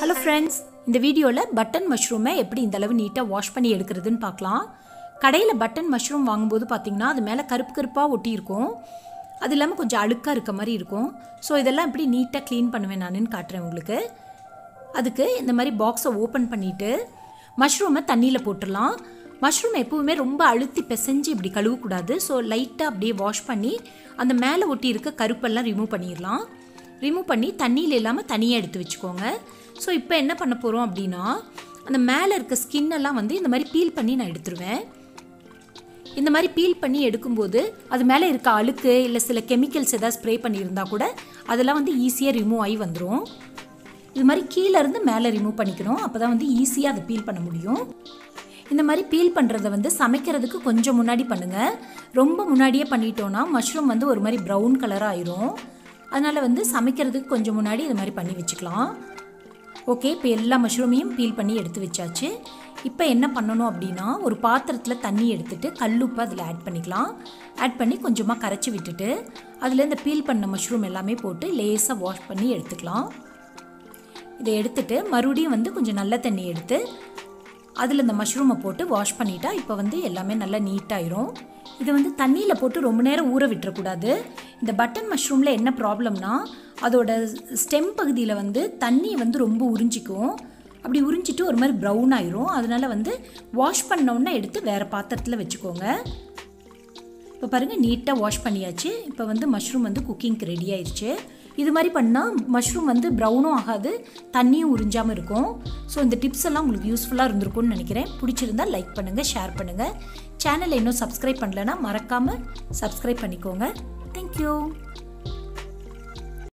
Hello friends இந்த வீடியோவில் button மஷ்ரூமை எப்படி இந்த அளவு நீட்டாக வாஷ் பண்ணி எடுக்கிறதுன்னு பார்க்கலாம். கடையில் பட்டன் மஷ்ரூம் வாங்கும்போது பார்த்தீங்கன்னா அது மேலே கருப்பு கருப்பாக ஒட்டியிருக்கும் அது இல்லாமல் கொஞ்சம் அழுக்காக இருக்க மாதிரி இருக்கும். ஸோ இதெல்லாம் எப்படி நீட்டாக க்ளீன் பண்ணுவேன் நானுன்னு காட்டுறேன் உங்களுக்கு. அதுக்கு இந்த மாதிரி பாக்ஸை ஓப்பன் பண்ணிவிட்டு மஷ்ரூமை தண்ணியில் போட்டுடலாம். மஷ்ரூம் எப்பவுமே ரொம்ப அழுத்தி பிசைஞ்சு இப்படி கழுவக்கூடாது. ஸோ லைட்டாக அப்படியே வாஷ் பண்ணி அந்த மேலே ஒட்டி இருக்க கருப்பெல்லாம் ரிமூவ் பண்ணிடலாம். ரிமூவ் பண்ணி தண்ணியில் இல்லாமல் தனியாக எடுத்து வச்சுக்கோங்க. ஸோ இப்போ என்ன பண்ண போகிறோம் அப்படின்னா அந்த மேலே இருக்க ஸ்கின் எல்லாம் வந்து இந்த மாதிரி பீல் பண்ணி நான் எடுத்துருவேன். இந்த மாதிரி பீல் பண்ணி எடுக்கும்போது அது மேலே இருக்க அழுக்கு இல்லை சில கெமிக்கல்ஸ் ஏதாவது ஸ்ப்ரே பண்ணியிருந்தா கூட அதெல்லாம் வந்து ஈஸியாக ரிமூவ் ஆகி வந்துடும் இது மாதிரி கீழே இருந்து மேலே ரிமூவ் பண்ணிக்கணும். அப்போ தான் வந்து ஈஸியாக அதை பீல் பண்ண முடியும். இந்த மாதிரி பீல் பண்ணுறத வந்து சமைக்கிறதுக்கு கொஞ்சம் முன்னாடி பண்ணுங்கள் ரொம்ப முன்னாடியே பண்ணிட்டோன்னா மஷ்ரூம் வந்து ஒரு மாதிரி ப்ரௌன் கலராக ஆயிரும். அதனால் வந்து சமைக்கிறதுக்கு கொஞ்சம் முன்னாடி இது மாதிரி பண்ணி வச்சுக்கலாம். ஓகே இப்போ எல்லா மஷ்ரூமையும் பீல் பண்ணி எடுத்து வச்சாச்சு. இப்போ என்ன பண்ணணும் அப்படின்னா ஒரு பாத்திரத்தில் தண்ணி எடுத்துட்டு கல்லுப்பு அதில் ஆட் பண்ணிக்கலாம். ஆட் பண்ணி கொஞ்சமாக கரைச்சி விட்டுட்டு அதில் இந்த பீல் பண்ண மஷ்ரூம் எல்லாமே போட்டு லேசாக வாஷ் பண்ணி எடுத்துக்கலாம். இதை எடுத்துட்டு மறுபடியும் வந்து கொஞ்சம் நல்ல தண்ணி எடுத்து அதில் இந்த மஷ்ரூமை போட்டு வாஷ் பண்ணிட்டா இப்போ வந்து எல்லாமே நல்லா நீட்டாயிரும் இதை வந்து தண்ணியில் போட்டு ரொம்ப நேரம் ஊற விட்டுறக்கூடாது. இந்த பட்டன் மஷ்ரூமில் என்ன ப்ராப்ளம்னா அதோட ஸ்டெம் பகுதியில் வந்து தண்ணி வந்து ரொம்ப உறிஞ்சிக்கும். அப்படி உறிஞ்சிட்டு ஒரு மாதிரி ப்ரௌன் ஆயிரும். அதனால வந்து வாஷ் பண்ணோன்னே எடுத்து வேறு பாத்திரத்தில் வச்சுக்கோங்க. இப்போ பாருங்கள் நீட்டாக வாஷ் பண்ணியாச்சு. இப்போ வந்து மஷ்ரூம் வந்து குக்கிங்க்கு ரெடி ஆயிடுச்சு இது மாதிரி பண்ணால் மஷ்ரூம் வந்து ப்ரௌனும் ஆகாது தண்ணியும் உறிஞ்சாமல் இருக்கும். ஸோ இந்த டிப்ஸ் எல்லாம் உங்களுக்கு யூஸ்ஃபுல்லாக இருந்திருக்கும்னு நினைக்கிறேன். பிடிச்சிருந்தா லைக் பண்ணுங்கள் ஷேர் பண்ணுங்கள் சேனலை இன்னும் சப்ஸ்கிரைப் பண்ணலன்னா மறக்காமல் சப்ஸ்கிரைப் பண்ணிக்கோங்க. Thank you.